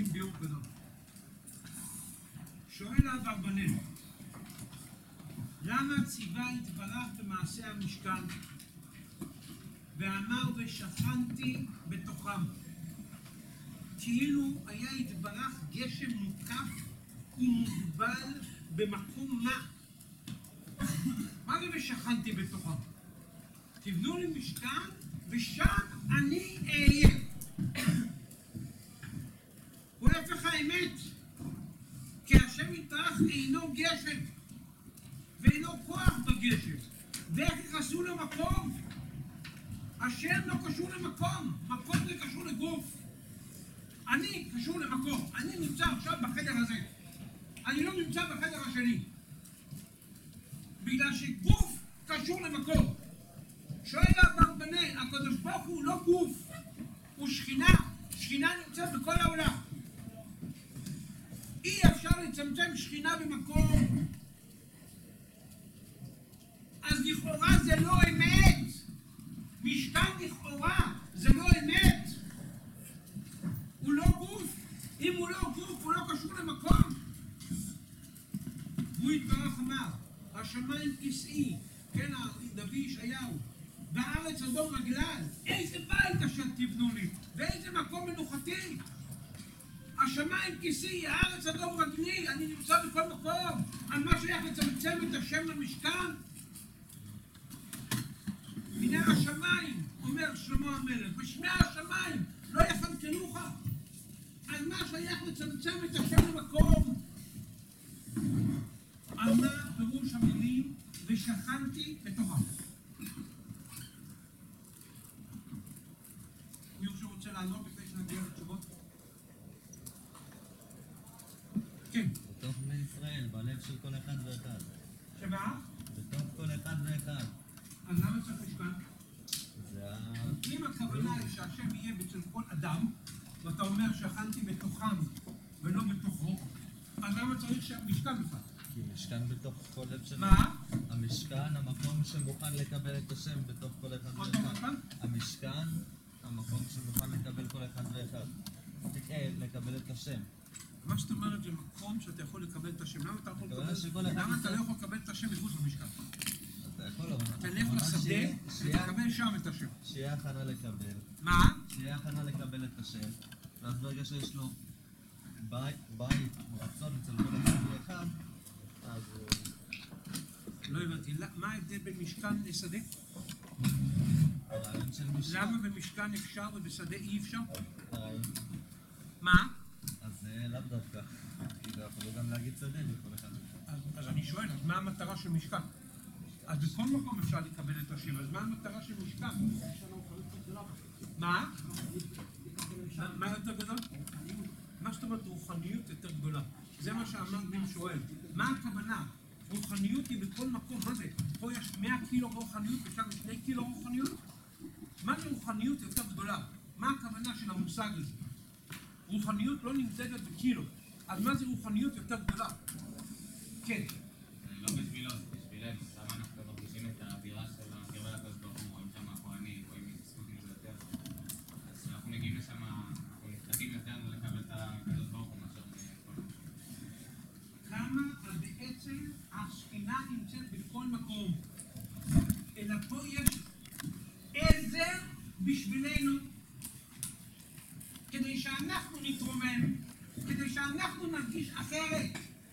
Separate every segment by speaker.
Speaker 1: 50 ביום גדול. שואל אברבנאל, למה ציווה התברך במעשה המשכן ואמר ושכנתי בתוכם? כאילו היה התברך גשם מוקף ומוגבל במקום מה? מה זה ושכנתי בתוכם? תבנו לי משכן ושם אני אהיה הקדוש ברוך הוא לא גוף, הוא שכינה. שכינה נמצאת בכל העולם. אי אפשר לצמצם שכינה במקום. אז לכאורה זה לא אמת. משכן לכאורה זה לא אמת. הוא לא גוף. אם הוא לא גוף, הוא לא קשור למקום. הוא יתברך אמר, השמיים כסאי, כן, הנביא ישעיהו, בארץ אדום רגליי, איזה בית אשר תבנו לי, ואיזה מקום מנוחתי. השמיים כיסי, הארץ אדום רגלי, אני נמצא בכל מקום. על מה שייך לצמצם את השם למשכן? הנה השמיים, אומר שלמה המלך, בשמי השמיים לא יחנקנוך. על מה שייך לצמצם את השם למקום? על מה פירוש המילים ושכנתי בתוכם? מישהו רוצה לענות לפני שנגיע לתשובות? כן.
Speaker 2: בתוך בני ישראל, בלב של כל אחד ואחד.
Speaker 1: שמה?
Speaker 2: בתוך כל אחד ואחד.
Speaker 1: אז למה צריך משכן?
Speaker 2: זה ה...
Speaker 1: אם הכוונה היא שהשם יהיה אצל כל אדם, ואתה אומר שהכנתי בתוכם ולא בתוכו, אז למה צריך שם משכן בכלל?
Speaker 2: כי משכן בתוך כל לב של...
Speaker 1: מה?
Speaker 2: המשכן, המקום שמוכן לקבל את השם בתוך כל אחד ואחד. המשכן, המקום שמוכן לקבל כל אחד ואחד. אה, לקבל את השם.
Speaker 1: מה שאת אומרת זה מקום שאתה יכול לקבל את השם. למה אתה יכול לקבל?
Speaker 2: אחד
Speaker 1: למה אתה לא יכול לקבל את השם מחוץ למשכן?
Speaker 2: אתה יכול, אבל...
Speaker 1: תלך
Speaker 2: הכוונה
Speaker 1: לשדה ותקבל שם את השם.
Speaker 2: שיהיה הכנה לקבל.
Speaker 1: מה?
Speaker 2: שיהיה הכנה לקבל את השם, ואז ברגע שיש לו בית, בית, רצון אצל כל אחד ואחד, אז הוא...
Speaker 1: לא הבנתי. למה- מה ההבדל בין משכן לשדה? למה במשכן אפשר ובשדה אי אפשר? מה?
Speaker 2: אז זה לאו דווקא, כי אתה יכול גם להגיד שדה לכל אחד.
Speaker 1: אז, אני שואל, אז מה המטרה של משכן? אז בכל מקום אפשר לקבל את השם, אז מה המטרה של משכן? מה? מה- יותר גדול? מה זאת אומרת רוחניות יותר גדולה? זה מה שהמנגלים שואל. מה הכוונה? רוחניות היא בכל מקום, מה זה? פה יש 100 קילו רוחניות ושם יש 2 קילו רוחניות? מה זה רוחניות יותר גדולה? מה הכוונה של המושג הזה? רוחניות לא נמדדת בקילו, אז מה זה רוחניות יותר גדולה? כן.
Speaker 3: לא בשבילו, זה בשבילנו. למה אנחנו מרגישים את האווירה של הקרבה לקדוש ברוך הוא, רואים שם הכהנים, רואים התעסקות עם זה יותר. אז כשאנחנו מגיעים לשם, אנחנו נפתחים יותר לקבל את הקדוש ברוך הוא מאשר מכל
Speaker 1: כמה אז בעצם השכינה נמצאת בכל מקום. אלא פה יש עזר בשבילנו, כדי שאנחנו נתרומם, כדי שאנחנו נרגיש אחרת.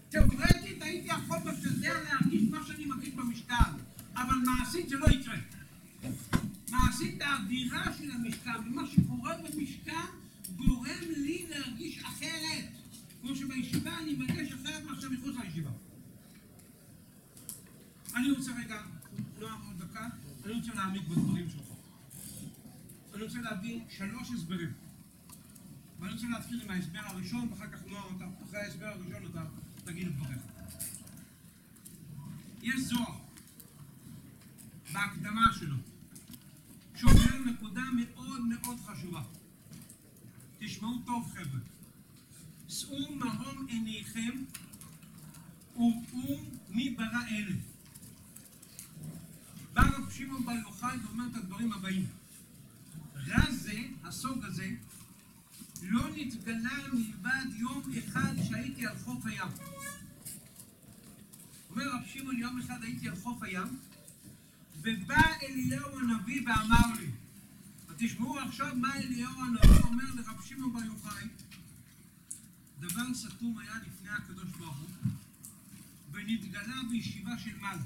Speaker 1: תאורטית הייתי יכול בשדה להרגיש מה שאני מרגיש במשכן, אבל מעשית זה לא יקרה. מעשית האווירה של המשכן ומה שקורה במשכן גורם לי להרגיש אחרת. כמו שבישיבה אני מרגיש אחרת מאשר מחוץ לישיבה. אני רוצה רגע, לא עוד דקה, אני רוצה להעמיק בדברים שלך. אני רוצה להביא שלוש הסברים. ואני רוצה להתחיל עם ההסבר הראשון, ואחר כך לא, אתה, אחרי ההסבר הראשון אתה תגיד את דבריך. יש זוהר בהקדמה שלו, שאומר נקודה מאוד מאוד חשובה. תשמעו טוב חבר'ה. שאו מרום עיניכם וראו מי ברא אלה. שמעון בר יוחאי ואומר את הדברים הבאים. רע זה, הסוג הזה, לא נתגלה מלבד יום אחד שהייתי על חוף הים. אומר רב שמעון, יום אחד הייתי על חוף הים, ובא אליהו הנביא ואמר לי, ותשמעו עכשיו מה אליהו הנביא אומר לרב שמעון בר יוחאי, דבר סתום היה לפני הקדוש ברוך הוא, ונתגלה בישיבה של מעלה.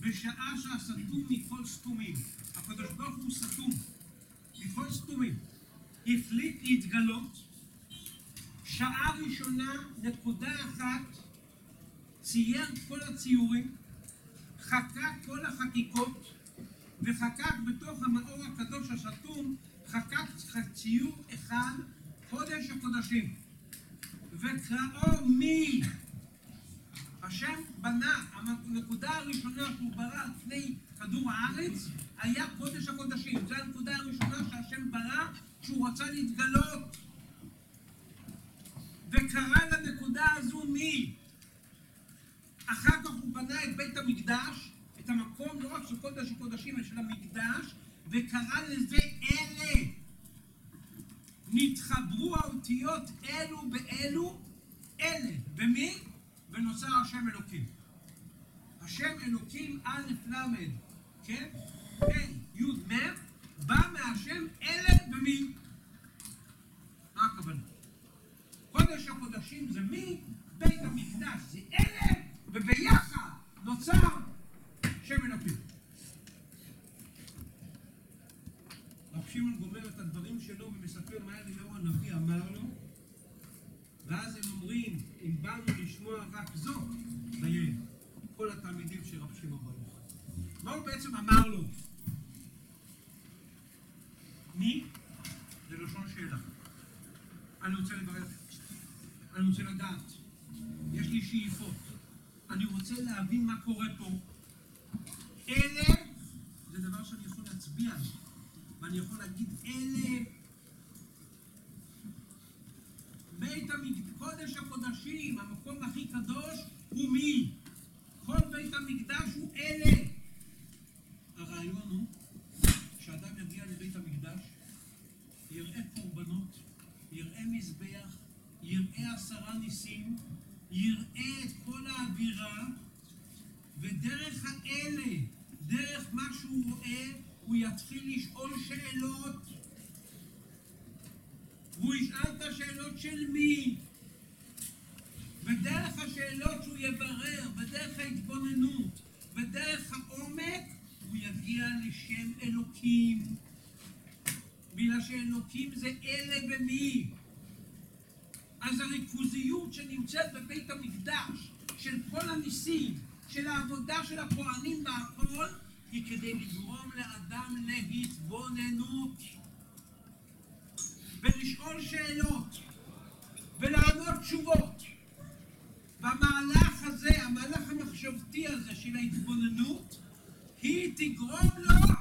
Speaker 1: בשעה שהסתום מכל סתומים, הקדוש ברוך הוא סתום מכל סתומים, החליט להתגלות, שעה ראשונה, נקודה אחת, צייר כל הציורים, חקק כל החקיקות, וחקק בתוך המאור הקדוש הסתום, חקק ציור אחד, קודש הקודשים. וקראו מי השם בנה, הנקודה הראשונה שהוא ברא על פני כדור הארץ היה קודש הקודשים. זו הנקודה הראשונה שהשם ברא כשהוא רצה להתגלות. וקרא לנקודה הזו מי? אחר כך הוא בנה את בית המקדש, את המקום לא רק של קודש הקודשים, אלא של המקדש, וקרא לזה אלה. נתחברו האותיות אלו באלו, אלה. במי? ונוצר השם אלוקים. השם אלוקים א' ל', כן? ה' י' מ', בא מהשם אלה ומי? מה הכוונה? קודש הקודשים זה מי? בית המקדש זה אלה, וביחד נוצר שם אלוקים. רב שמעון גומר את הדברים שלו ומספר מה אליהו הנביא אמר לו ואז הם אומרים, אם באנו לשמוע רק זאת, דיינו. כל התלמידים של רב שמעון בר יוחאי. מה הוא בעצם אמר לו? מי? זה לשון שאלה. אני רוצה לברך, אני רוצה לדעת, יש לי שאיפות, אני רוצה להבין מה קורה פה. אלה, זה דבר שאני יכול להצביע עליו, ואני יכול להגיד, אלה בית המקדש, קודש הקודשים, המקום הכי קדוש, הוא מי? כל בית המקדש הוא אלה. הרעיון הוא שאדם יגיע לבית המקדש, יראה קורבנות, יראה מזבח, יראה עשרה ניסים, יראה את כל האווירה, ודרך האלה, דרך מה שהוא רואה, הוא יתחיל לשאול שאלות. והוא ישאל את השאלות של מי? ודרך השאלות שהוא יברר, ודרך ההתבוננות, ודרך העומק, הוא יגיע לשם אלוקים. בגלל שאלוקים זה אלה ומי. אז הריכוזיות שנמצאת בבית המקדש, של כל הניסים, של העבודה של הכהנים והכל, היא כדי לגרום לאדם להתבוננות. ולשאול שאלות ולענות תשובות. והמהלך הזה, המהלך המחשבתי הזה של ההתבוננות, היא תגרום לו,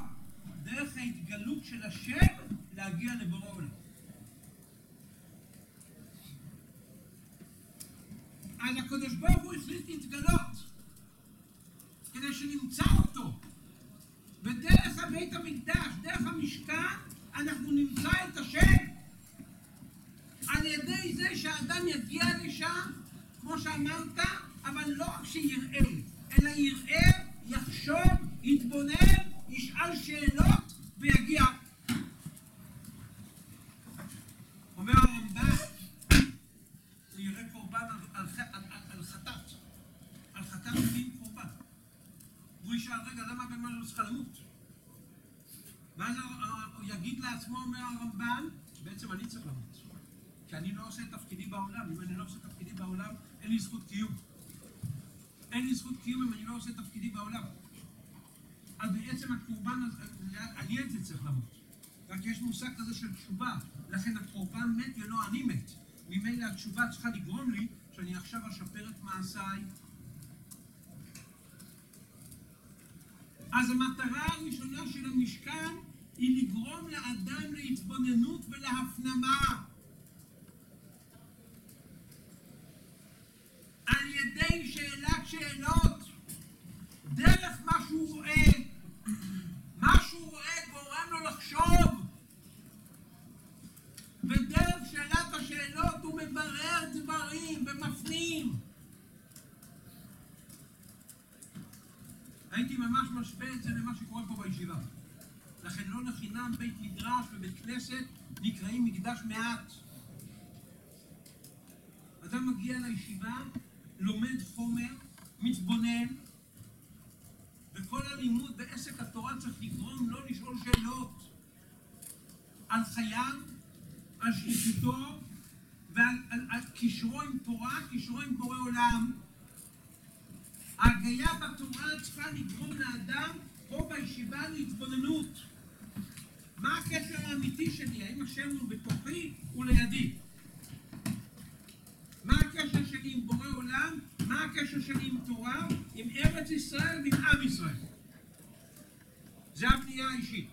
Speaker 1: דרך ההתגלות של השם, להגיע לבורא עולם. אז הקדוש ברוך הוא החליט להתגלות, כדי שנמצא אותו. ודרך בית המקדש, דרך המשכן, אנחנו נמצא את השם. על ידי זה שהאדם יגיע לשם, כמו שאמרת, אבל לא רק שיראה, אלא יראה, יחשוב, יתבונן, ישאל שאלות ויגיע. אומר הרמב"ם, הוא יראה קורבן על, על, על, על, על חטאת. על חטאת מביאים קורבן. והוא ישאל, רגע, למה הבן לא צריכה למות? ואז הוא יגיד לעצמו, אומר הרמב"ן, בעצם אני צריך למות. כי אני לא עושה את תפקידי בעולם. אם אני לא עושה את תפקידי בעולם, אין לי זכות קיום. אין לי זכות קיום אם אני לא עושה את תפקידי בעולם. אז בעצם הקורבן אני הייתי צריך למות. רק יש מושג כזה של תשובה. לכן הקורבן מת ולא אני מת. ממילא התשובה צריכה לגרום לי שאני עכשיו אשפר את מעשיי. אז המטרה הראשונה של המשכן היא לגרום לאדם להתבוננות ולהפנמה. על ידי שאלת שאלות, דרך מה שהוא רואה, מה שהוא רואה גורם לו לחשוב, ודרך שאלת השאלות הוא מברר דברים ומפנים. הייתי ממש משווה את זה למה שקורה פה בישיבה. לכן לא לחינם בית מדרש ובית כנסת נקראים מקדש מעט. אדם מגיע לישיבה, לומד חומר, מתבונן, וכל הלימוד בעסק התורה צריך לגרום לא לשאול שאלות על חייו, על שליחותו ועל על, על קשרו עם תורה, קשרו עם בורא עולם. ההגייה בתורה צריכה לגרום לאדם פה בישיבה להתבוננות. מה הקשר האמיתי שלי? האם השם הוא בתוכי? הוא לידי. מה הקשר שלי עם בורא עולם? מה הקשר שלי עם תורה? עם ארץ ישראל ועם עם ישראל. זה הבנייה האישית.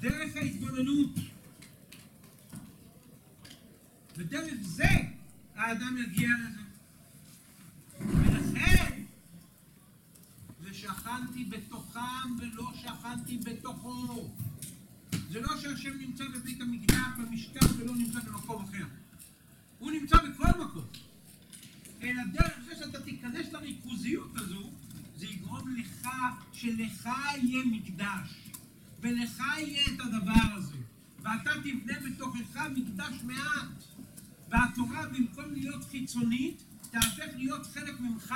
Speaker 1: דרך ההתבוננות. ודרך זה האדם יגיע לזה. ולכן ושכנתי בתוכם ולא שכנתי בתוכו. זה לא שהשם נמצא בבית המקדש במשכן ולא נמצא במקום אחר. הוא נמצא בכל מקום. אלא דרך זה שאתה תיכנס לריכוזיות הזו, זה יגרום לך שלך יהיה מקדש. ולך יהיה את הדבר הזה. ואתה תבנה בתוכך מקדש מעט. והתורה במקום להיות חיצונית, תהפך להיות חלק ממך.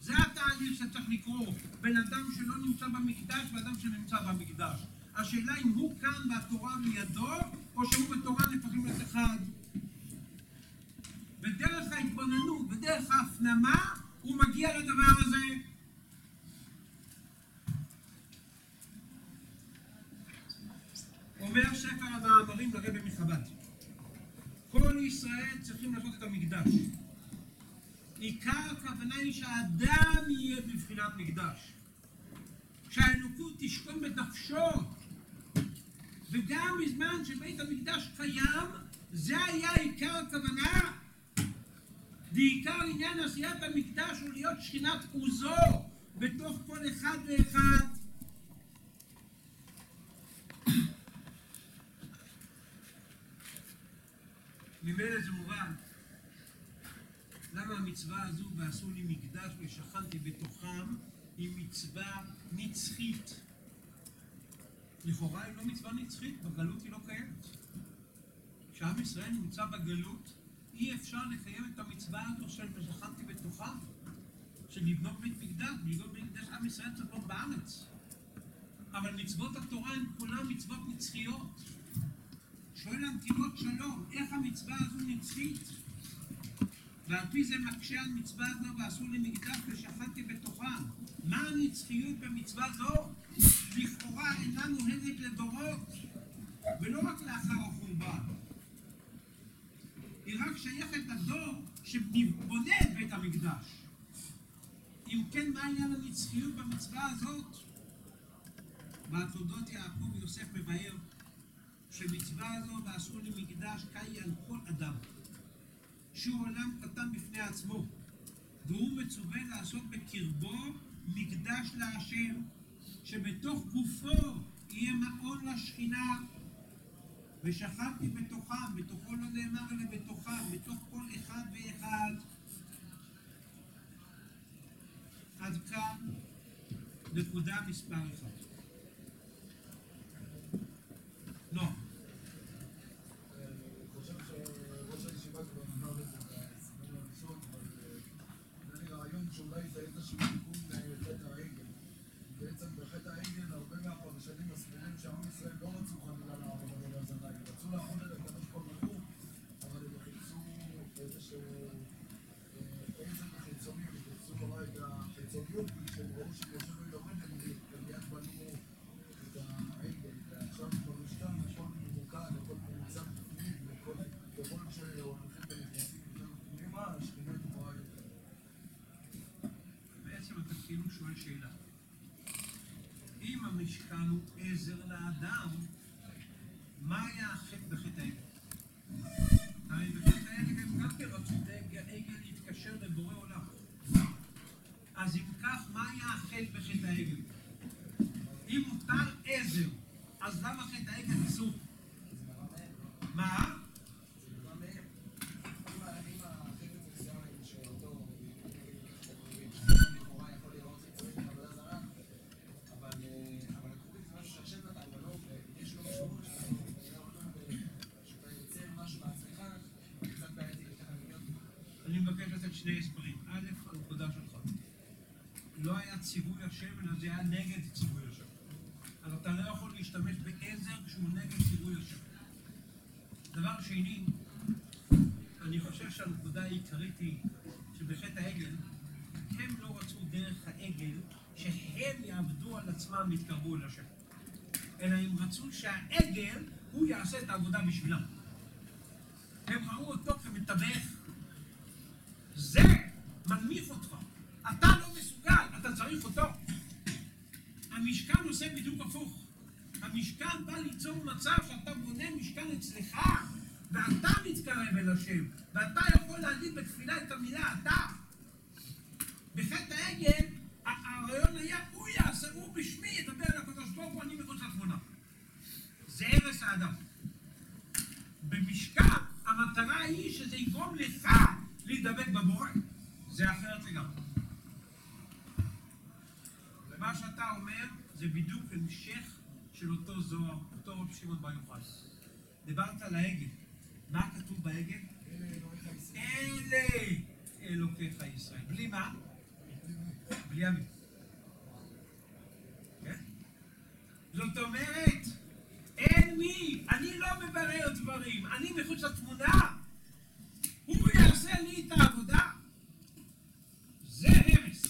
Speaker 1: זה התהליך שצריך לקרות בין אדם שלא נמצא במקדש ואדם שנמצא במקדש. השאלה אם הוא כאן והתורה לידו, או שהוא בתורה נפחים את אחד. ודרך ההתבוננות ודרך ההפנמה, הוא מגיע לדבר הזה. אומר ספר המאמרים לרבי מחב"ד כל ישראל צריכים לעשות את המקדש. עיקר הכוונה היא שהאדם יהיה בבחינת מקדש. שהאלוקות תשכון בנפשו. וגם בזמן שבית המקדש קיים, זה היה עיקר הכוונה. ועיקר עניין עשיית המקדש הוא להיות שכינת עוזו בתוך כל אחד ואחד. ממילא זה מובן. למה המצווה הזו ועשו לי מקדש ושכנתי בתוכם היא מצווה נצחית. לכאורה היא לא מצווה נצחית, בגלות היא לא קיימת. כשעם ישראל נמצא בגלות, אי אפשר לקיים את המצווה הזו של ושכנתי בתוכם, של לבנות בית מקדש, לבנות בית מקדש עם ישראל צריך להיות בארץ. אבל מצוות התורה הן כולן מצוות נצחיות. שואל הנתיבות שלום, איך המצווה הזו נצחית? ועל פי זה מקשה על מצווה זו ועשו לי מקדש ושכנתי בתוכם. מה הנצחיות במצווה זו? לכאורה אינה נוהגת לדורות, ולא רק לאחר החורבן. היא רק שייכת לדור שבונה את בית המקדש. אם כן, מה עניין הנצחיות במצווה הזאת? בתולדות יעקב יוסף מבאר שמצווה הזו ועשו לי מקדש קאי על כל אדם. שהוא עולם קטן בפני עצמו, והוא מצווה לעשות בקרבו מקדש להשם, שבתוך גופו יהיה מעון לשכינה. ושכבתי בתוכם, בתוכו לא נאמר אלא בתוכם, בתוך כל אחד ואחד. עד כאן נקודה מספר אחד. לא.
Speaker 4: אני חושב שראש הישיבה כבר אמר את זה בסימן הראשון, אבל אה, היה לי רעיון שאולי זה איזשהו תיקון לחטא העגל. בעצם בחטא העגל הרבה מהפרשנים מסבירים שעם ישראל לא רצו חלילה לעבוד על הזנאי, הם רצו לעבוד על הקדוש ברוך הוא, אבל הם חיפשו איזשהו אה, עזר חיצוני, הם חיפשו נורא את החיצוניות, כשהם ראו שמשה לא יורד, הם מיד בנו את העגל, ועכשיו במשכן הכל ממוקד, הכל מנוצח בפנים, וכל ככל שהולכים ונכנסים יותר פנימה, השכינה גבוהה יותר.
Speaker 1: בעצם אתה כאילו שואל שאלה. אם המשכן הוא עזר לאדם, מה היה החטא בחטא העגל? הרי בחטא העגל הם גם כן רצו את העגל להתקשר לבורא עולם. אז אם כך, מה היה החטא בחטא העגל? אם מותר עזר, אז למה חטא העגל אסור? מה? שני הסברים. א', הנקודה שלך. לא היה ציווי השם, אלא זה היה נגד ציווי השם. אז אתה לא יכול להשתמש בעזר כשהוא נגד ציווי השם. דבר שני, אני חושב שהנקודה העיקרית היא שבחטא העגל, הם לא רצו דרך העגל שהם יעבדו על עצמם ויתקרבו אל השם. אלא הם רצו שהעגל, הוא יעשה את העבודה בשבילם. הם ראו אותו כמתווך. זה מנמיך אותך. אתה לא מסוגל, אתה צריך אותו. המשכן עושה בדיוק הפוך. המשכן בא ליצור מצב שאתה בונה משכן אצלך, ואתה מתקרב אל השם, ואתה יכול להגיד בתפילה את המילה אתה. בחטא העגל, הרעיון היה, הוא יעשה, הוא בשמי ידבר אל הקדוש ברוך הוא, אני מחוץ לתמונה. זה הרס האדם. במשכן, המטרה היא שזה יגרום לך להידבק בבורא. זה אחרת לגמרי. מה שאתה אומר זה בדיוק המשך של אותו זוהר, אותו רב שמעון בר יוחאי. דיברת על העגל. מה כתוב בעגל?
Speaker 4: אלה
Speaker 1: אלוקיך ישראל. בלי מה? בלי עמי. כן? זאת אומרת, אין מי, אני לא מברר דברים, אני מחוץ לתמונה. הוא יעשה לי את העבודה. זה הרס.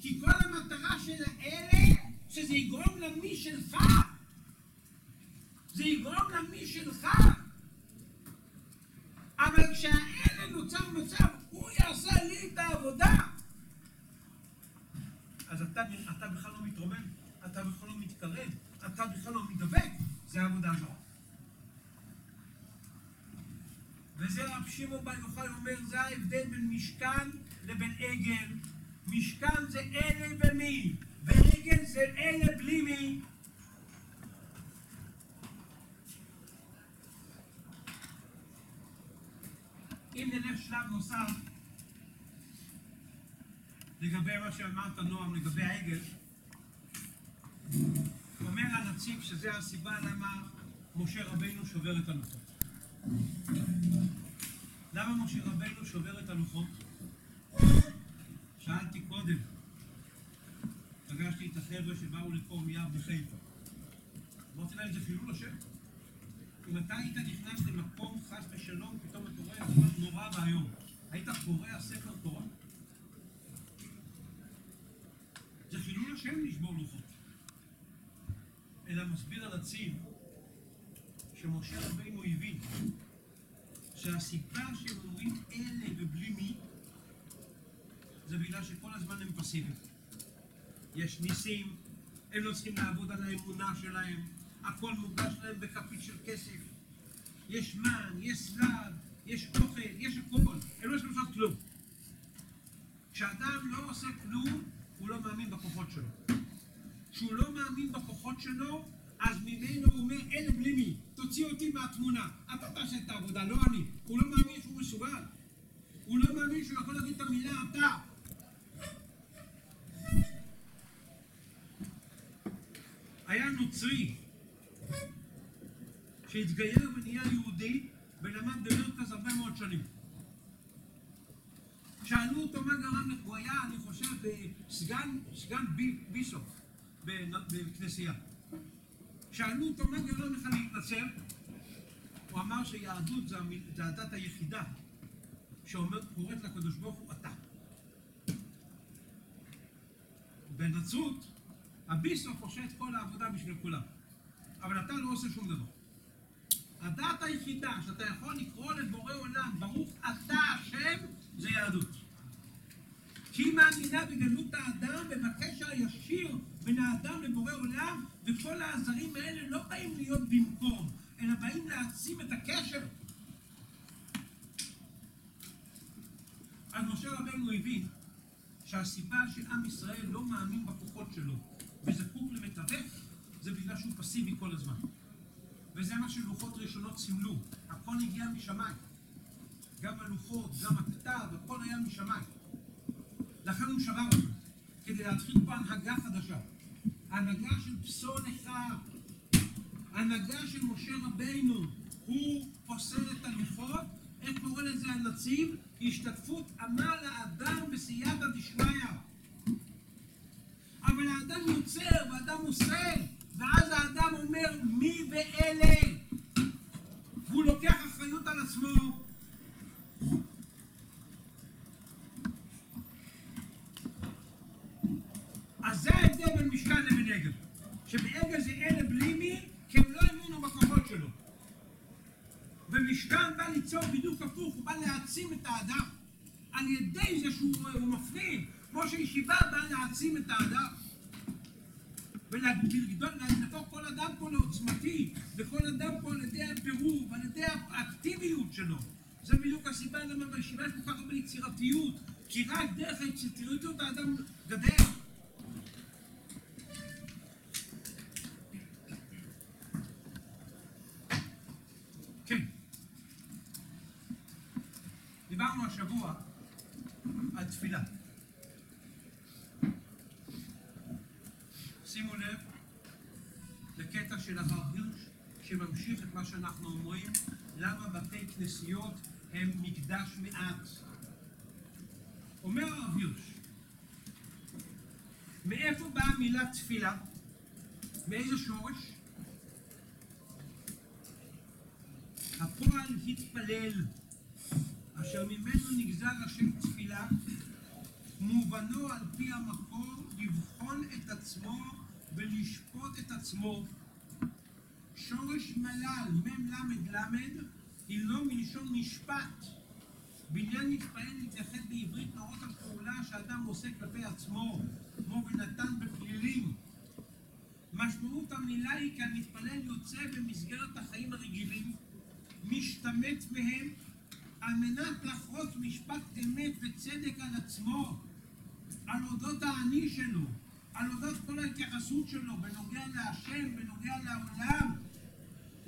Speaker 1: כי כל המטרה של האלה, שזה יגרום למי שלך. זה יגרום למי שלך. אבל כשהאלה נוצר מצב, הוא יעשה לי את העבודה. אז אתה, אתה בכלל לא מתרומם, אתה בכלל לא מתקרב, אתה בכלל לא מתדבק, זה העבודה שלך. וזה רב שמעון בר יוחאי אומר, זה ההבדל בין משכן לבין עגל. משכן זה אלה ומי, ועגל זה אלה בלי מי. אם נלך שלב נוסף, לגבי מה שאמרת נועם, לגבי העגל, אומר הנציב שזה הסיבה למה משה רבינו שובר את הלוחות. למה משה רבינו שובר את הלוחות? שאלתי קודם, פגשתי את החבר'ה שבאו לפה מיד בחיפה. אמרתי להם, זה חילול השם. אם אתה היית נכנס למקום חס ושלום, פתאום אתה רואה דבר נורא ואיום. היית קורע ספר תורה? זה חילול השם לשבור לוחות. אלא מסביר הנציב שמשה רבינו הבין שהסיבה שהם אומרים אלה ובלי מי זה בגלל שכל הזמן הם פסיביים. יש ניסים, הם לא צריכים לעבוד על האמונה שלהם, הכל מוגש להם בכפית של כסף. יש מן, יש סלב, יש אוכל, יש הכל. הם לא צריכים לעשות כלום. כשאדם לא עושה כלום, הוא לא מאמין בכוחות שלו. כשהוא לא מאמין בכוחות שלו, אז ממנו הוא אומר, אלה בלי מי, תוציא אותי מהתמונה. אתה תעשה את העבודה, לא אני. הוא לא מאמין שהוא מסוגל. הוא לא מאמין שהוא יכול להגיד את המילה אתה. היה נוצרי שהתגייר ונהיה יהודי ולמד במרכז הרבה מאוד שנים. שאלו אותו מה גרם לך, הוא היה, אני חושב, אה, סגן, סגן בי, ביסוף בכנסייה. שאלו אותו מה גרם לך להתנצר, הוא אמר שיהדות זה, הדת היחידה שקוראת לקדוש ברוך הוא אתה. בנצרות, הביסוף עושה את כל העבודה בשביל כולם, אבל אתה לא עושה שום דבר. הדת היחידה שאתה יכול לקרוא לבורא עולם, ברוך אתה השם, זה יהדות. כי היא מאמינה בגלות האדם, ובקשר הישיר בין האדם לבורא עולם, וכל העזרים האלה לא באים להיות במקום, אלא באים להעצים את הקשר. אז משה רבנו הבין שהסיבה שעם ישראל לא מאמין בכוחות שלו וזקוק למתווך, זה בגלל שהוא פסיבי כל הזמן. וזה מה שלוחות ראשונות סימלו. הכל הגיע משמיים. גם הלוחות, גם הכתב, הכל היה משמיים. לכן הוא שבר אותו, כדי להתחיל פה הנהגה חדשה. הנהגה של פסול אחד. הנהגה של משה רבינו. הוא פוסל את הלוחות, איך קורא לזה הנציב? השתתפות עמל האדם בסייעתא דשמיא. אבל האדם יוצר והאדם עושה, ואז האדם אומר מי ואלה. והוא לוקח אחריות על עצמו. אז זה ההבדל בין משכן לבין עגל. שבעגל זה אלה בלי מי, כי הם לא האמינו בכוחות שלו. ומשכן בא ליצור בדיוק הפוך, הוא בא להעצים את האדם. על ידי זה שהוא הוא מפריד, כמו שישיבה באה להעצים את האדם. ולגדול, להפוך כל אדם פה לעוצמתי, וכל אדם פה על ידי הפירור, ועל ידי האקטיביות שלו. זה בדיוק הסיבה למה בישיבה יש כל כך הרבה יצירתיות, כי רק דרך היצירתיות האדם גדל. כן. דיברנו השבוע על תפילה. שימו לב לקטע של הרב הירש שממשיך את מה שאנחנו אומרים, למה בתי כנסיות הם מקדש מעט. אומר הרב הירש, מאיפה באה המילה תפילה? מאיזה שורש? הפועל התפלל, אשר ממנו נגזר השם תפילה, מובנו על פי המקור לבחון את עצמו ולשפוט את עצמו. שורש מלל, מ"ל למד, היא לא מלשון משפט. בעניין מתפעל להתייחד בעברית נאות הפעולה שאדם עושה כלפי עצמו, כמו ונתן בפלילים. משמעות המילה היא כי המתפלל יוצא במסגרת החיים הרגילים, משתמט מהם, על מנת לחרוץ משפט אמת וצדק על עצמו, על אודות האני שלו, על אודות כל ההתייחסות שלו בנוגע להשם, בנוגע לעולם,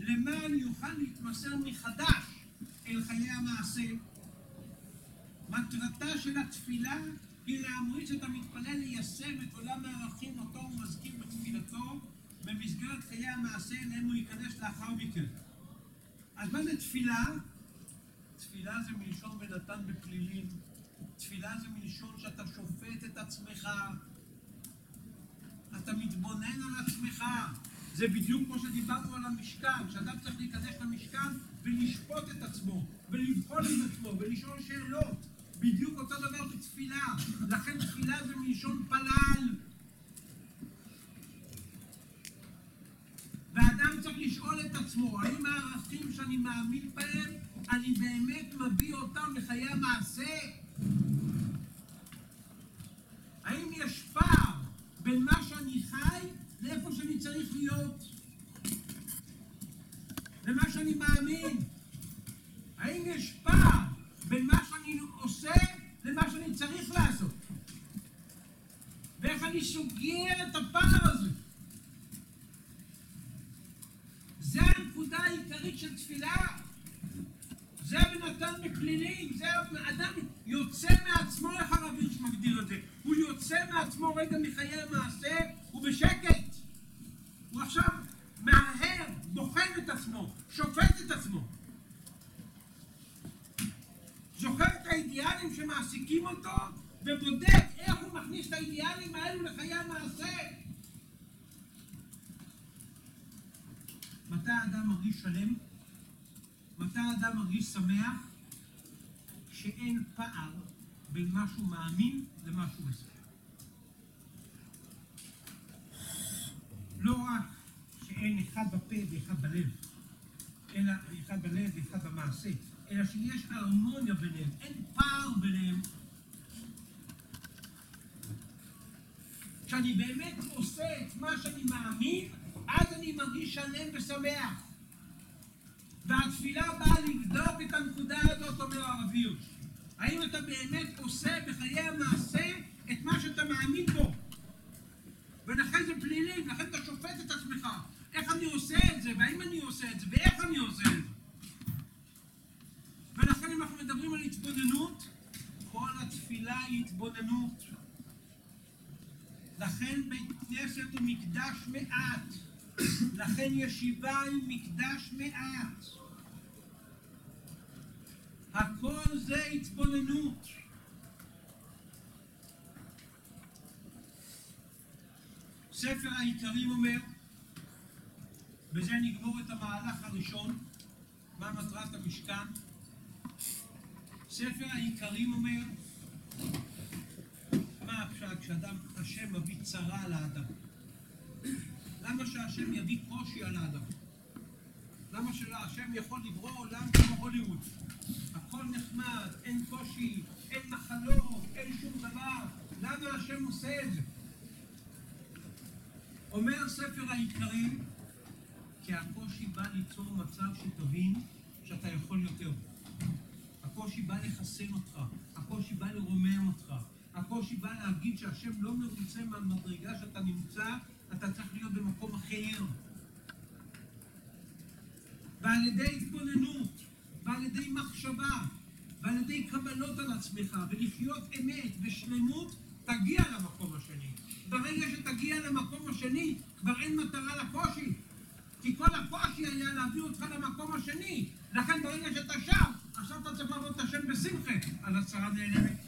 Speaker 1: למען יוכל להתמסר מחדש אל חיי המעשה. מטרתה של התפילה היא להמריץ את המתפלל ליישם את עולם הערכים אותו הוא מזכיר בתפילתו במסגרת חיי המעשה אליהם הוא ייכנס לאחר מכן. אז מה זה תפילה? תפילה זה מלשון ונתן בפלילים. תפילה זה מלשון שאתה שופט את עצמך. אתה מתבונן על עצמך. זה בדיוק כמו שדיברנו על המשכן, שאדם צריך להיכנס למשכן ולשפוט את עצמו, ולבחון את עצמו, ולשאול שאלות. בדיוק אותו דבר בתפילה. לכן תפילה זה מלשון פלל. ואדם צריך לשאול את עצמו, האם הערכים שאני מאמין בהם, אני באמת מביא אותם לחיי המעשה? האם יש פער בין מה שאני חי לאיפה שאני צריך להיות? למה שאני מאמין? האם יש פער בין מה שאני עושה למה שאני צריך לעשות? ואיך אני סוגר את הפער הזה? זה הנקודה העיקרית של תפילה. זה ונתן בפלילים, זה אדם יוצא מעצמו, איך הרב הירש מגדיר את זה? הוא יוצא מעצמו רגע מחיי המעשה, הוא בשקט. הוא עכשיו מהרהר, בוחן את עצמו, שופט את עצמו. זוכר את האידיאלים שמעסיקים אותו, ובודק איך הוא מכניס את האידיאלים האלו לחיי המעשה. מתי האדם מרגיש שלם? מתי האדם מרגיש שמח? שאין פער בין מה שהוא מאמין למה שהוא עושה. לא רק שאין אחד בפה ואחד בלב, אלא אחד בלב ואחד במעשה, אלא שיש הרמוניה ביניהם, אין פער ביניהם. כשאני באמת עושה את מה שאני מאמין, אז אני מרגיש שלם ושמח. והתפילה באה לבדוק את הנקודה הזאת, אומר הרב הירש. האם אתה באמת עושה בחיי המעשה את מה שאתה מאמין בו? ולכן זה פלילי, ולכן אתה שופט את עצמך. איך אני עושה את זה, והאם אני עושה את זה, ואיך אני עושה את זה. ולכן אם אנחנו מדברים על התבוננות, כל התפילה היא התבוננות. לכן בית כנסת הוא מקדש מעט. לכן ישיבה היא מקדש מעט. הכל זה התבוננות. ספר העיקרים אומר, בזה נגמור את המהלך הראשון, מה מטרת המשכן. ספר העיקרים אומר, מה הפשט כשאדם, השם מביא צרה על האדם? למה שהשם יביא קושי על האדם? למה שהשם יכול לברוא עולם כמו הוליווד? הכל נחמד, אין קושי, אין מחלות, אין שום דבר. למה השם עושה את זה? אומר ספר העיקרים, כי הקושי בא ליצור מצב שתבין שאתה יכול יותר. הקושי בא לחסן אותך, הקושי בא לרומם אותך, הקושי בא להגיד שהשם לא מרוצה מהמדרגה שאתה נמצא, אתה צריך להיות במקום אחר. ועל ידי התבוננות, ועל ידי מחשבה, ועל ידי קבלות על עצמך, ולחיות אמת ושלמות, תגיע למקום השני. ברגע שתגיע למקום השני, כבר אין מטרה לקושי. כי כל הקושי היה להביא אותך למקום השני. לכן ברגע שאתה שם, עכשיו אתה צריך לעבוד את השם בשמחה, אז הצרה נעלמת.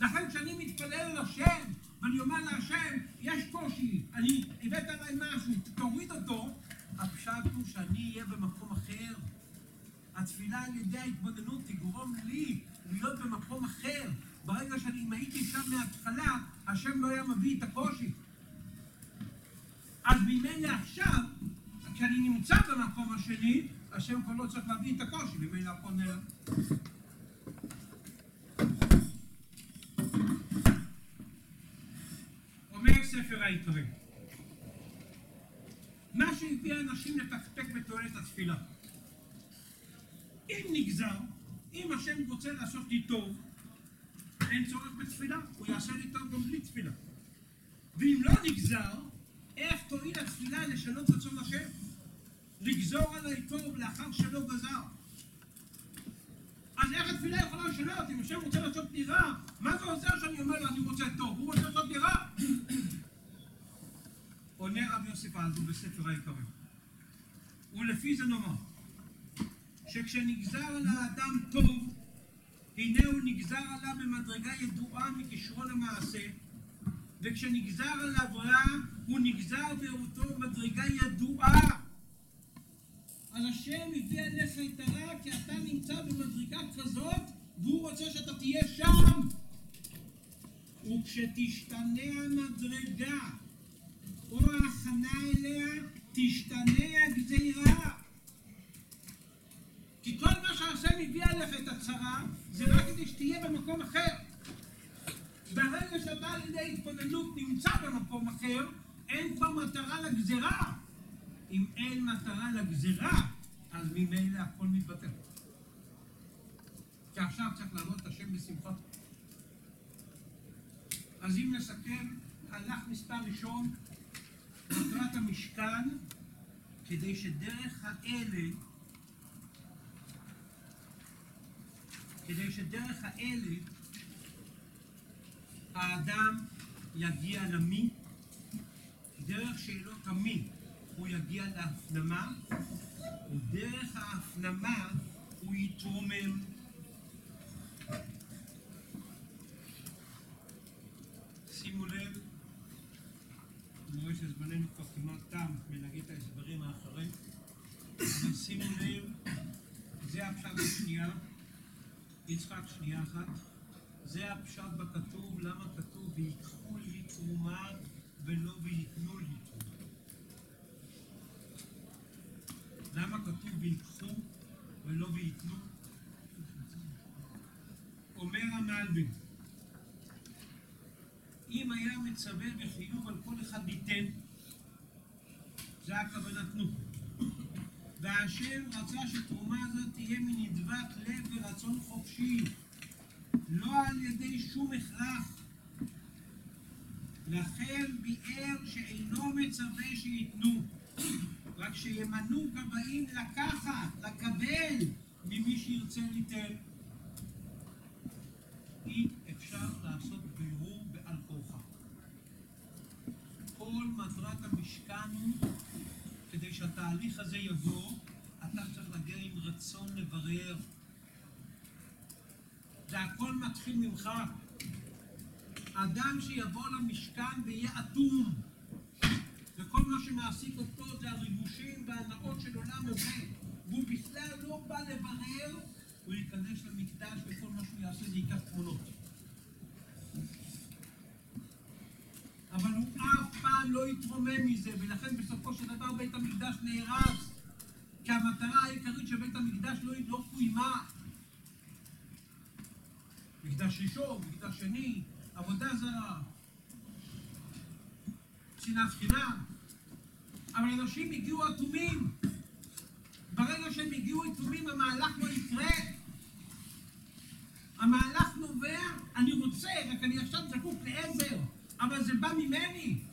Speaker 1: לכן כשאני מתפלל על השם, ואני אומר להשם, יש קושי, אני הבאת עליי משהו, תוריד אותו, הפשט הוא שאני אהיה במקום אחר. התפילה על ידי ההתבוננות תגרום לי להיות במקום אחר. ברגע שאני, אם הייתי שם מההתחלה, השם לא היה מביא את הקושי. אז ממילא עכשיו, כשאני נמצא במקום השני, השם כבר לא צריך להביא את הקושי, ממילא הכל נעלם. אומר ספר העיקרים, מה שהביא אנשים לפקפק בתועלת התפילה. אם נגזר, אם השם רוצה לעשות לי טוב, אין צורך בתפילה, הוא יעשה לי טוב גם בלי תפילה. ואם לא נגזר, איך תועיל התפילה לשנות רצון השם? לגזור עליי טוב לאחר שלא גזר. אז איך התפילה יכולה לשנות? אם השם רוצה לעשות לי רע, מה זה עוזר שאני אומר לו אני רוצה טוב? הוא רוצה לעשות לי רע? עונה רב יוסף אלדו בספר העיקרים. ולפי זה נאמר, שכשנגזר על האדם טוב, הנה הוא נגזר עליו במדרגה ידועה מקשרו למעשה, וכשנגזר עליו רע, הוא נגזר באותו מדרגה ידועה. אז השם הביא עליך את הרע כי אתה נמצא במדרגה כזאת, והוא רוצה שאתה תהיה שם. וכשתשתנה המדרגה, או ההכנה אליה, תשתנה הגזירה. כי כל מה שהשם הביא עליך את הצרה, זה רק כדי שתהיה במקום אחר. ברגע שאתה על ידי התבוננות נמצא במקום אחר, אין כבר מטרה לגזירה. אם אין מטרה לגזירה, אז ממילא הכל מתבטל. כי עכשיו צריך לעבוד את השם בשמחה. אז אם נסכם, הלך מספר ראשון, מטרת המשכן, כדי שדרך האלה, כדי שדרך האלה האדם יגיע למי, דרך שאלות המי הוא יגיע להפנמה, ודרך ההפנמה הוא יתרומם. שימו לב, אני רואה כבר כמעט תם מלהגיד את ההסברים האחרים, אבל שימו לב, זה הפשט השנייה, יצחק שנייה אחת, זה הפשט בכתוב, למה כתוב ויקחו לי תרומה ולא וייתנו לי תרומה. למה כתוב ויקחו ולא וייתנו? אומר המלבין, אם היה מצווה בחיוב על כל אחד ליתן, זה הכוונה תנו. והשם רצה שתרומה הזאת תהיה מנדבת לב ורצון חופשי, לא על ידי שום הכרח. לכן ביאר שאינו מצווה שייתנו, רק שימנו כבאים לקחת, לקבל, ממי שירצה ליתן. שהתהליך הזה יבוא, אתה צריך להגיע עם רצון לברר זה הכל מתחיל ממך. אדם שיבוא למשכן ויהיה אטום, וכל מה שמעסיק אותו זה הריגושים וההנאות של עולם הזה, והוא בכלל לא בא לברר, הוא ייכנס למקדש וכל מה שהוא יעשה זה ייקח תמונות. אבל הוא אף פעם לא יתרומם מזה, ולכן בסופו של דבר בית המקדש נהרס, כי המטרה העיקרית של בית המקדש לא, לא קוימה. מקדש ראשון, מקדש שני, עבודה זרה, שנאת חינם. אבל אנשים הגיעו אטומים. ברגע שהם הגיעו אטומים המהלך לא יקרה. המהלך נובע, אני רוצה, רק אני עכשיו זקוק לעזר, אבל זה בא ממני.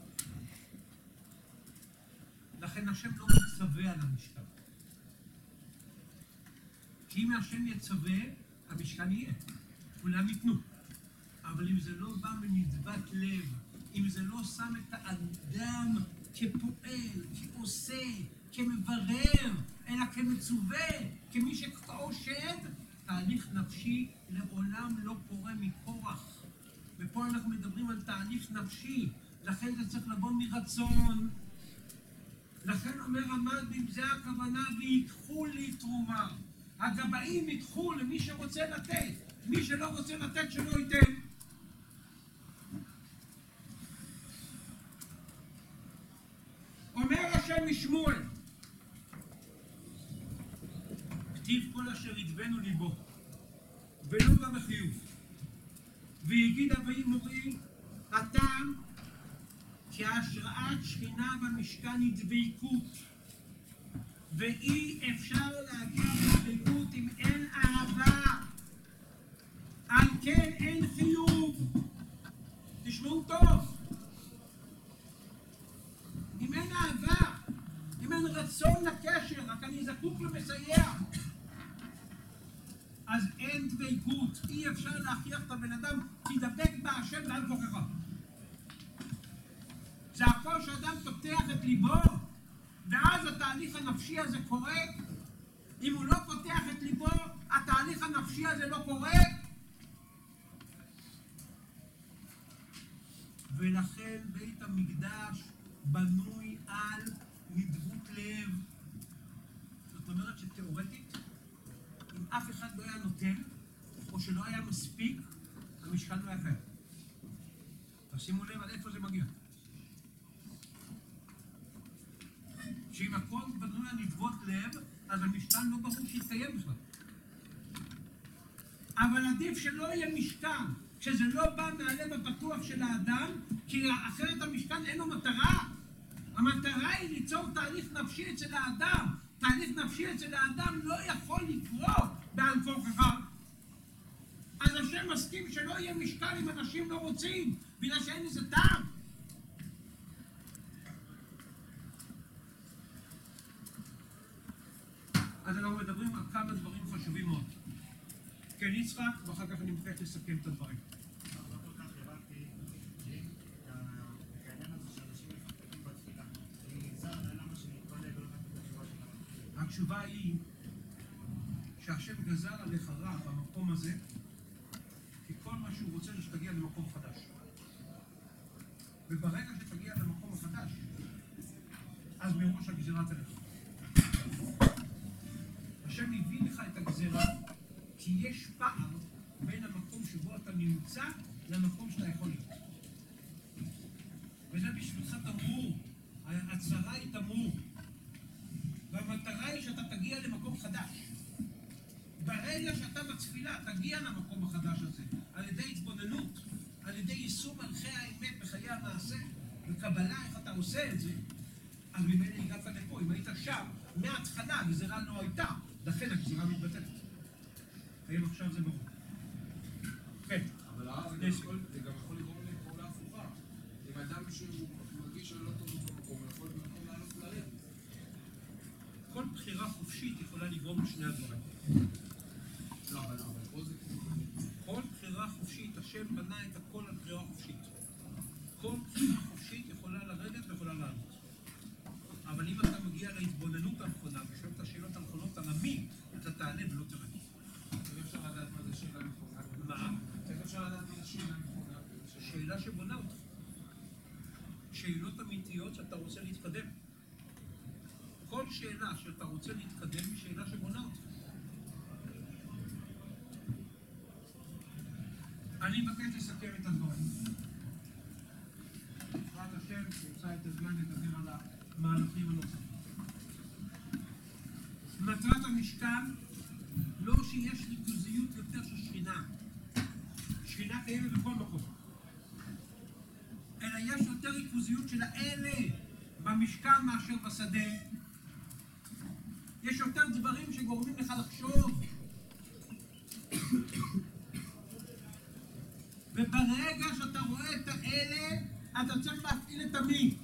Speaker 1: לכן השם לא מצווה על המשכן. כי אם השם יצווה, המשכן יהיה. כולם ייתנו. אבל אם זה לא בא מנדבת לב, אם זה לא שם את האדם כפועל, כעושה, כמברר, אלא כמצווה, כמי שכפאו שד, תהליך נפשי לעולם לא קורה מכורח. ופה אנחנו מדברים על תהליך נפשי, לכן זה צריך לבוא מרצון. לכן אומר המלבים, זה הכוונה, ויקחו לי תרומה. הגבאים ייקחו למי שרוצה לתת, מי שלא רוצה לתת שלא ייתן. אומר השם משמואל, כתיב כל אשר ידבנו ליבו, ולא בא בחיוב. והגיד אבי מורי, הטעם כי ההשראת שכינה במשכן היא דבקות, ואי אפשר להגיע לדבקות אם אין אהבה. על כן אין חיוב. תשמעו טוב. אם אין אהבה, אם אין רצון לקשר, רק אני זקוק למסייע, אז אין דבקות. אי אפשר להכריח את הבן אדם, תדבק בהשם ועל כוחך. זה הכל שאדם פותח את ליבו, ואז התהליך הנפשי הזה קורה. אם הוא לא פותח את ליבו, התהליך הנפשי הזה לא קורה. ולכן בית המקדש בנוי על נדבות לב. זאת אומרת שתאורטית, אם אף אחד לא היה נותן, או שלא היה מספיק, המשכן לא היה קיים. תשימו לב על איפה זה מגיע. שאם הכל בנוי על נדבות לב, אז המשכן לא ברור שיתקיים בכלל. אבל עדיף שלא יהיה משכן, שזה לא בא מהלב הפתוח של האדם, כי אחרת המשכן אין לו מטרה. המטרה היא ליצור תהליך נפשי אצל האדם. תהליך נפשי אצל האדם לא יכול לקרות בעל כורחך. אז השם מסכים שלא יהיה משכן אם אנשים לא רוצים, בגלל שאין לזה טעם. אנחנו מדברים על כמה דברים חשובים מאוד. כן, יצחק, ואחר כך אני מבקש לסכם את הדברים.
Speaker 5: התשובה
Speaker 1: היא שהשם גזר עליך רע במקום הזה, כי כל מה שהוא רוצה זה שתגיע למקום חדש. וברגע שתגיע למקום החדש, אז מראש הגזירה תלך. השם הביא לך את הגזירה, כי יש פער בין המקום שבו אתה נמצא למקום שאתה יכול להיות. וזה בשבילך תמרור. הצרה היא תמרור. והמטרה היא שאתה תגיע למקום חדש. ברגע שאתה בתפילה תגיע למקום החדש הזה, על ידי התבוננות, על ידי יישום ערכי האמת בחיי המעשה, וקבלה איך אתה עושה את זה, אז ממילא הגעת לפה. אם היית שם, מההתחלה הגזירה לא הייתה, לכן הגזירה מתבטלת. האם עכשיו זה ברור? כן.
Speaker 6: אבל הרב, זה גם יכול- לגרום לפעולה הפוכה. אם אדם שהוא מרגיש שלא טוב במקום, הוא יכול במקום לעלות ללב.
Speaker 1: כל בחירה חופשית יכולה לגרום לשני הדברים.
Speaker 6: לא, אבל.
Speaker 1: כל בחירה חופשית, השם בנה את שבונה אותך. שאלות אמיתיות שאתה רוצה להתקדם. כל שאלה שאתה רוצה להתקדם היא שאלה שבונה אותך. אני מבקש לסכם את הדברים. בעזרת השם, נמצא את הזמן לדבר על המהלכים הנוספים. מטרת המשכן, לא שיש ריכוזיות יותר של שכינה. שכינה קיימת בכל מקום. אלא יש יותר ריכוזיות של האלה במשכן מאשר בשדה. יש יותר דברים שגורמים לך לחשוב. וברגע שאתה רואה את האלה, אתה צריך להפעיל את המי.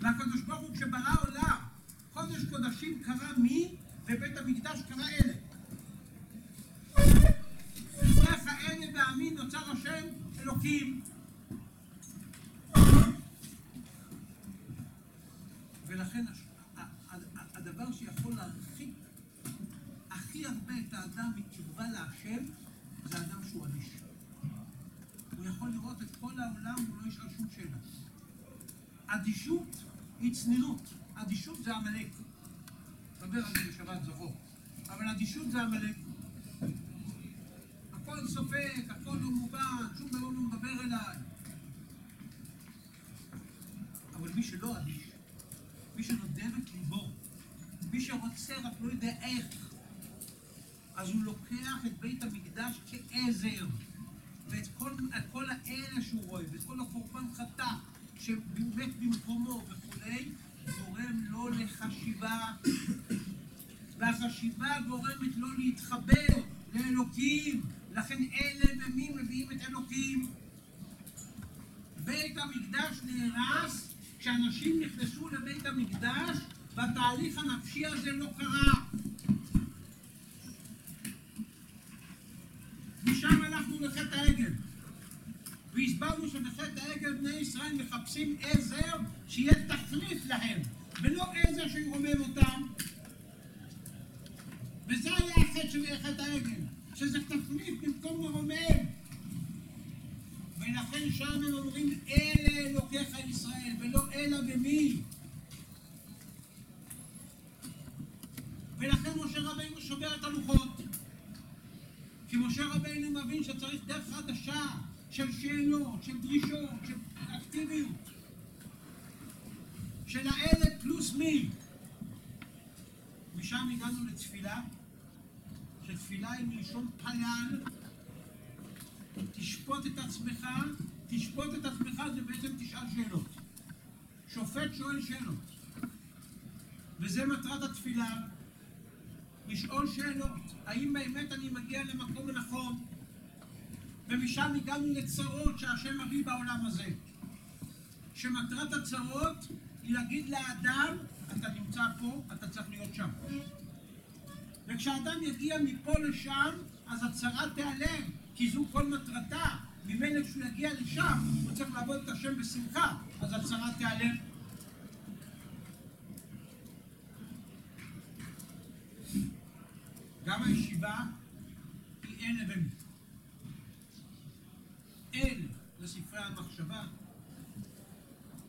Speaker 1: והקדוש ברוך הוא כשברא עולם, קודש קודשים קרא מי, ובית המקדש קרא אלה. דרך האלה והמי נוצר השם אלוקים. ולכן הדבר שיכול להרחיק הכי הרבה את האדם מקרבה להשם, זה אדם שהוא אדיש. הוא יכול לראות את כל העולם והוא לא ישאל שום שאלה. אדישות היא צנינות. אדישות זה עמלק. נדבר על זה בשבת זכור. אבל אדישות זה עמלק. הכל סופק, הכל לא מובן, שום דבר אליי. אבל מי שלא אדיש, מי שנודב את ליבו, מי שרוצה רק לא יודע איך, אז הוא לוקח את בית המקדש כעזר, ואת כל, כל האלה שהוא רואה, ואת כל הקורבן חטא שמת במקומו וכולי, גורם לו לחשיבה, והחשיבה גורמת לו להתחבר לאלוקים, לכן אלה ומי מביאים את אלוקים. בית המקדש נהרס כשאנשים נכנסו לבית המקדש והתהליך הנפשי הזה לא קרה. משם הלכנו לחטא העגל. והסברנו שבחטא העגל בני ישראל מחפשים עזר שיהיה תחליף להם, ולא עזר שירומם אותם. וזה היה החטא של חטא העגל, שזה תחליף במקום לרומם. ולכן שם הם אומרים אלה אלוקיך ישראל, ולא אלא במי. רבינו שובר את הלוחות. כי משה רבינו מבין שצריך דרך חדשה של שאלות, של דרישות, של אקטיביות. של האלה פלוס מי. משם הגענו לתפילה, שתפילה היא מלשון פלל. תשפוט את עצמך, תשפוט את עצמך זה בעצם תשאל שאלות. שופט שואל שאלות. וזה מטרת התפילה, לשאול שאלות. האם באמת אני מגיע למקום הנכון? ומשם הגענו לצרות שהשם מביא בעולם הזה. שמטרת הצרות היא להגיד לאדם, אתה נמצא פה, אתה צריך להיות שם. וכשאדם יגיע מפה לשם, אז הצרה תיעלם, כי זו כל מטרתה. ממילא כשהוא יגיע לשם, הוא צריך לעבוד את השם בשמחה, אז הצרה תיעלם. גם הישיבה היא אין לבין. אין לספרי המחשבה,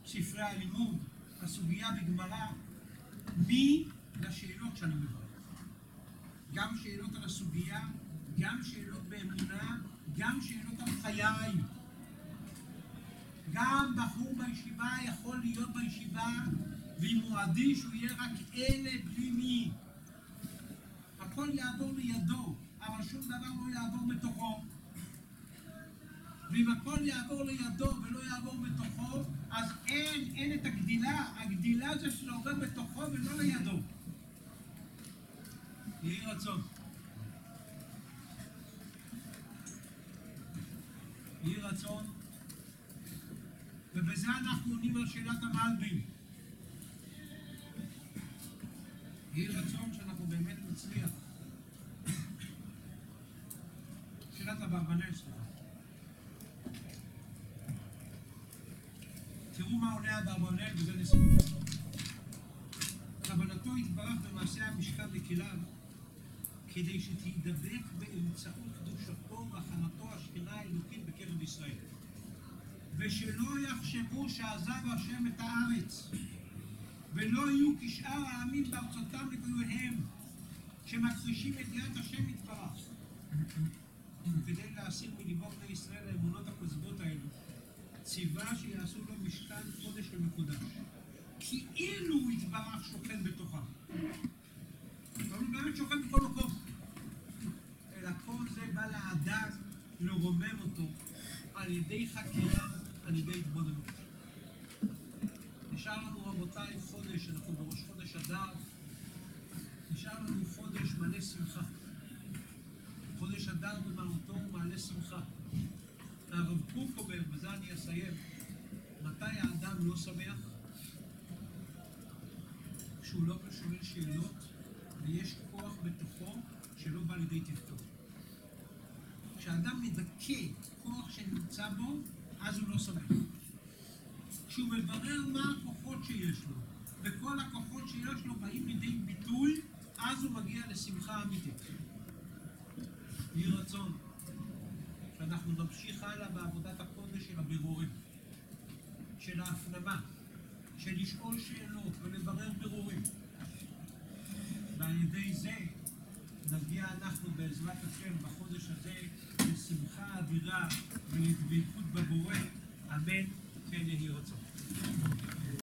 Speaker 1: ספרי הלימוד, הסוגיה בגמרא, מי לשאלות שאני מברר. גם שאלות על הסוגיה, גם שאלות באמונה, גם שאלות על חיי. גם בחור בישיבה יכול להיות בישיבה, ואם הוא אדיש הוא יהיה רק אלה בלי מי. הכל יעבור לידו, אבל שום דבר לא יעבור בתוכו. ואם הכל יעבור לידו ולא יעבור בתוכו, אז אין, אין את הגדילה. הגדילה זה שזה עובר בתוכו ולא לידו. יהי רצון. יהי רצון. ובזה אנחנו עונים על שאלת המלבים. יהי רצון שאנחנו באמת נצליח. אברבנאל, סליחה. תראו מה עונה אברבנאל וזה לסיום. כוונתו יתברך במעשה המשכן לכליו, כדי שתידבק באמצעות קדושתו והכנתו השכינה האלוקית בקרב ישראל. ושלא יחשבו שעזב השם את הארץ, ולא יהיו כשאר העמים בארצותם לגויהם, שמפרישים את יד השם יתברך. כדי להסיר מליבו בני ישראל האמונות הכוזבות האלו, ציווה שיעשו לו משכן קודש ומקודש. כאילו הוא יתברך שוכן בתוכם. אבל הוא באמת שוכן בכל מקום. אלא כל זה בא לאדם לרומם אותו על ידי חקירה, על ידי התבוננות. נשאר לנו רבותיי חודש, אנחנו בראש חודש אדר, נשאר לנו חודש מלא שמחה. אדר במהותו הוא מעלה שמחה. הרב קוק אומר, בזה אני אסיים, מתי האדם לא שמח? כשהוא לא שואל שאלות ויש כוח בתוכו שלא בא לידי תפקוד. כשאדם מדכא כוח שנמצא בו, אז הוא לא שמח. כשהוא מברר מה הכוחות שיש לו, וכל הכוחות שיש לו באים לידי ביטוי, אז הוא מגיע לשמחה אמיתית. יהי רצון שאנחנו נמשיך הלאה בעבודת הקודש של הבירורים, של ההפנמה, של לשאול שאלות ולברר בירורים. ועל ידי זה נגיע אנחנו בעזרת השם בחודש הזה לשמחה אדירה ולדבקות בבורא, אמן כן יהי רצון.